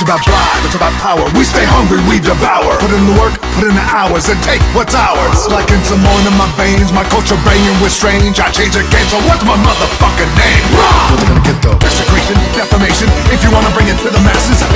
It's about drive, it's about power. We stay hungry, we devour. Put in the work, put in the hours, and take what's ours. Like in Samoan in my veins, my culture banging with strange. I change the game, so what's my motherfucking name? Raw! What's they gonna get though? Desecration, defamation. If you wanna bring it to the masses.